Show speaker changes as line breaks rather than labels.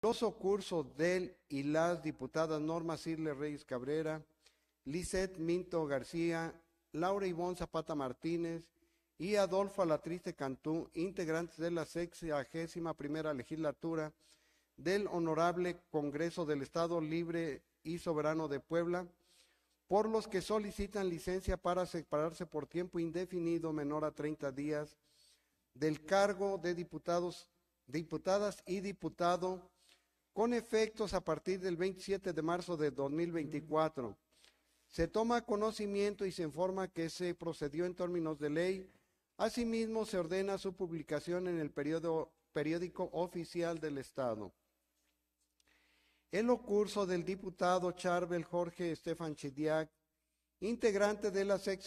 los ocursos del y las diputadas Norma Cirle Reyes Cabrera, Lisette Minto García, Laura Ivonne Zapata Martínez y Adolfo Alatriste Cantú, integrantes de la sexagésima primera legislatura del Honorable Congreso del Estado Libre y Soberano de Puebla, por los que solicitan licencia para separarse por tiempo indefinido menor a 30 días del cargo de diputados, diputadas y diputado con efectos a partir del 27 de marzo de 2024. Se toma conocimiento y se informa que se procedió en términos de ley. Asimismo, se ordena su publicación en el periodo, periódico oficial del Estado. El ocurso del diputado Charbel Jorge Estefan Chidiac, integrante de la sección